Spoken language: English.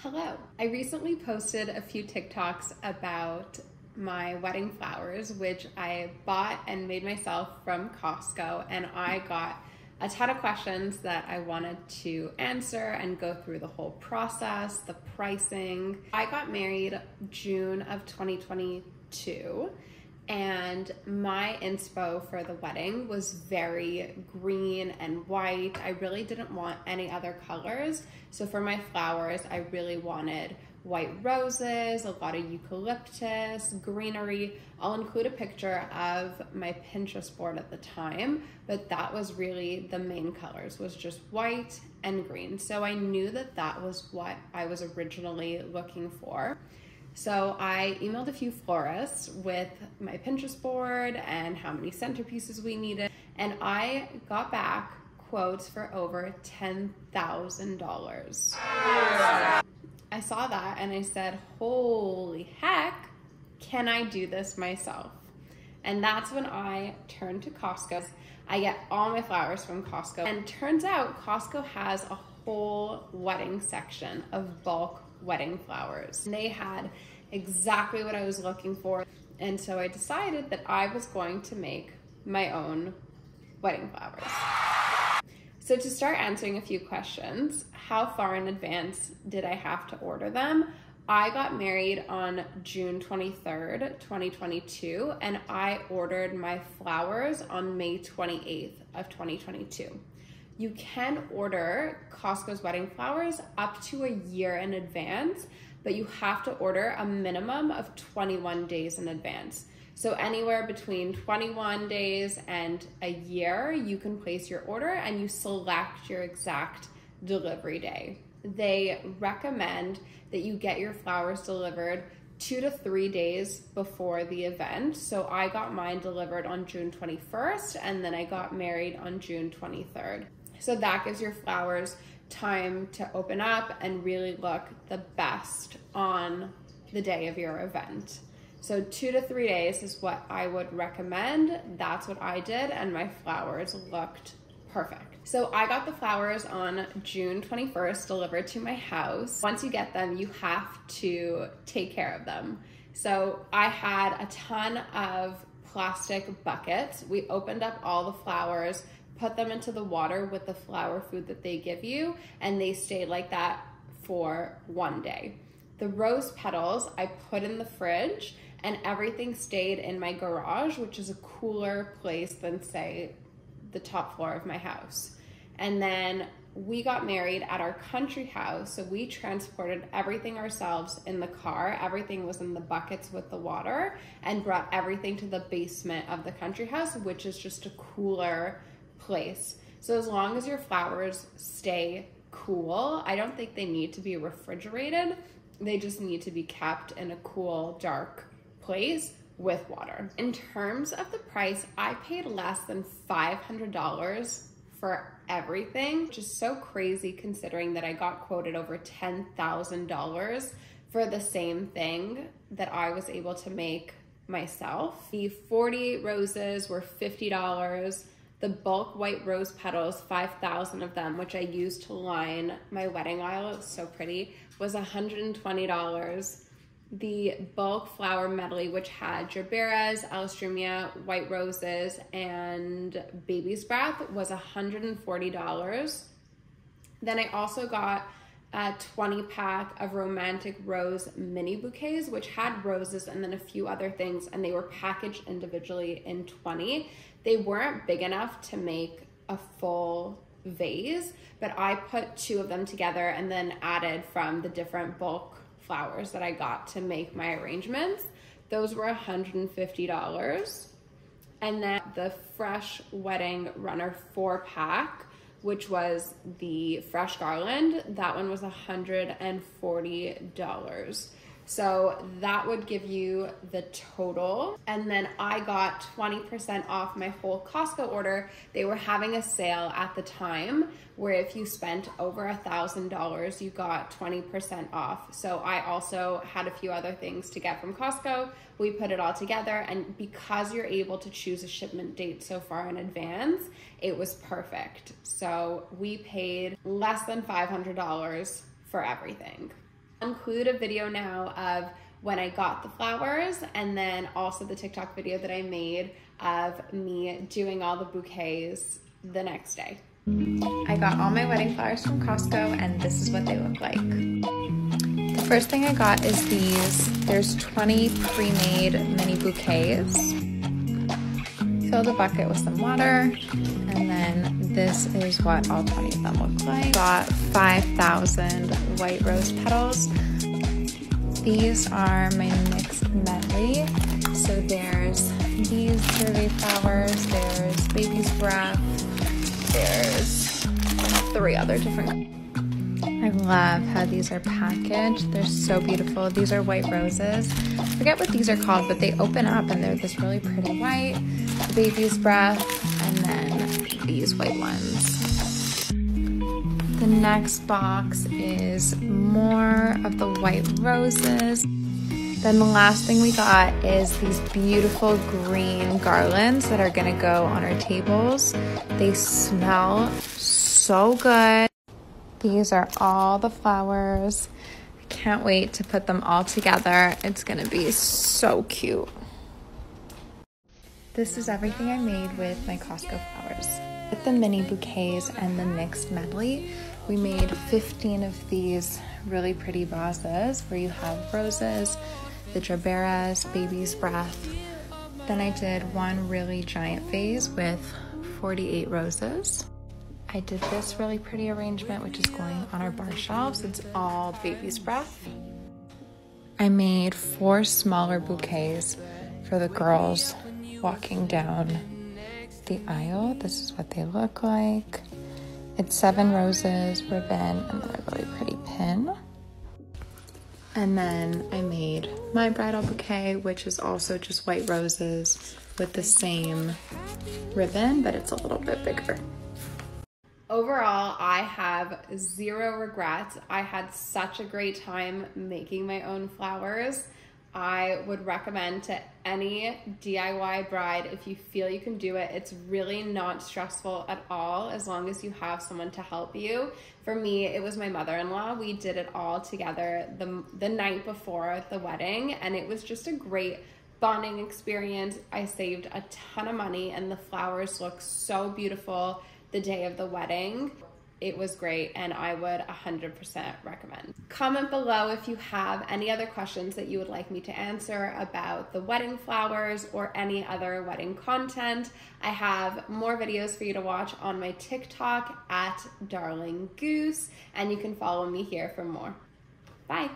Hello. I recently posted a few TikToks about my wedding flowers, which I bought and made myself from Costco, and I got a ton of questions that I wanted to answer and go through the whole process, the pricing. I got married June of 2022 and my inspo for the wedding was very green and white. I really didn't want any other colors. So for my flowers, I really wanted white roses, a lot of eucalyptus, greenery. I'll include a picture of my Pinterest board at the time, but that was really the main colors was just white and green. So I knew that that was what I was originally looking for. So I emailed a few florists with my Pinterest board and how many centerpieces we needed, and I got back quotes for over $10,000. I saw that and I said, holy heck, can I do this myself? And that's when I turned to Costco. I get all my flowers from Costco. And turns out Costco has a whole wedding section of bulk wedding flowers. And They had exactly what I was looking for. And so I decided that I was going to make my own wedding flowers. So to start answering a few questions, how far in advance did I have to order them? I got married on June 23rd, 2022, and I ordered my flowers on May 28th of 2022 you can order Costco's wedding flowers up to a year in advance, but you have to order a minimum of 21 days in advance. So anywhere between 21 days and a year, you can place your order and you select your exact delivery day. They recommend that you get your flowers delivered two to three days before the event. So I got mine delivered on June 21st and then I got married on June 23rd. So that gives your flowers time to open up and really look the best on the day of your event. So two to three days is what I would recommend. That's what I did and my flowers looked perfect. So I got the flowers on June 21st delivered to my house. Once you get them, you have to take care of them. So I had a ton of plastic buckets. We opened up all the flowers, put them into the water with the flower food that they give you, and they stayed like that for one day. The rose petals I put in the fridge, and everything stayed in my garage, which is a cooler place than, say, the top floor of my house. And then we got married at our country house, so we transported everything ourselves in the car. Everything was in the buckets with the water and brought everything to the basement of the country house, which is just a cooler place. So as long as your flowers stay cool, I don't think they need to be refrigerated. They just need to be kept in a cool, dark place with water. In terms of the price, I paid less than $500 for everything, which is so crazy considering that I got quoted over $10,000 for the same thing that I was able to make myself. The 48 roses were $50 the bulk white rose petals, 5,000 of them, which I used to line my wedding aisle, it was so pretty, was $120. The bulk flower medley, which had gerberas, alstroemeria, white roses, and baby's breath, was $140. Then I also got a 20 pack of romantic rose mini bouquets, which had roses and then a few other things, and they were packaged individually in 20. They weren't big enough to make a full vase, but I put two of them together and then added from the different bulk flowers that I got to make my arrangements. Those were $150. And then the Fresh Wedding Runner four pack, which was the fresh garland, that one was $140. So that would give you the total. And then I got 20% off my whole Costco order. They were having a sale at the time where if you spent over a thousand dollars, you got 20% off. So I also had a few other things to get from Costco. We put it all together. And because you're able to choose a shipment date so far in advance, it was perfect. So we paid less than $500 for everything. Include a video now of when I got the flowers and then also the TikTok video that I made of me doing all the bouquets the next day. I got all my wedding flowers from Costco and this is what they look like. The first thing I got is these. There's 20 pre-made mini bouquets. Fill the bucket with some water this is what all 20 of them look like. Got 5,000 white rose petals. These are my mixed medley. So there's these curvy flowers, there's baby's breath, there's three other different. I love how these are packaged. They're so beautiful. These are white roses. I forget what these are called, but they open up and they're this really pretty white. Baby's breath, these white ones. The next box is more of the white roses. Then the last thing we got is these beautiful green garlands that are gonna go on our tables. They smell so good. These are all the flowers. I can't wait to put them all together. It's gonna be so cute. This is everything I made with my Costco flowers. With the mini bouquets and the mixed medley, we made 15 of these really pretty vases where you have roses, the Gerberas, Baby's Breath. Then I did one really giant vase with 48 roses. I did this really pretty arrangement, which is going on our bar shelves. It's all Baby's Breath. I made four smaller bouquets for the girls walking down the aisle. This is what they look like. It's seven roses, ribbon, and then a really pretty pin. And then I made my bridal bouquet, which is also just white roses with the same ribbon, but it's a little bit bigger. Overall, I have zero regrets. I had such a great time making my own flowers. I would recommend to any DIY bride if you feel you can do it. It's really not stressful at all as long as you have someone to help you. For me, it was my mother-in-law. We did it all together the the night before the wedding and it was just a great bonding experience. I saved a ton of money and the flowers look so beautiful the day of the wedding it was great and I would 100% recommend. Comment below if you have any other questions that you would like me to answer about the wedding flowers or any other wedding content. I have more videos for you to watch on my TikTok at Darling Goose and you can follow me here for more. Bye.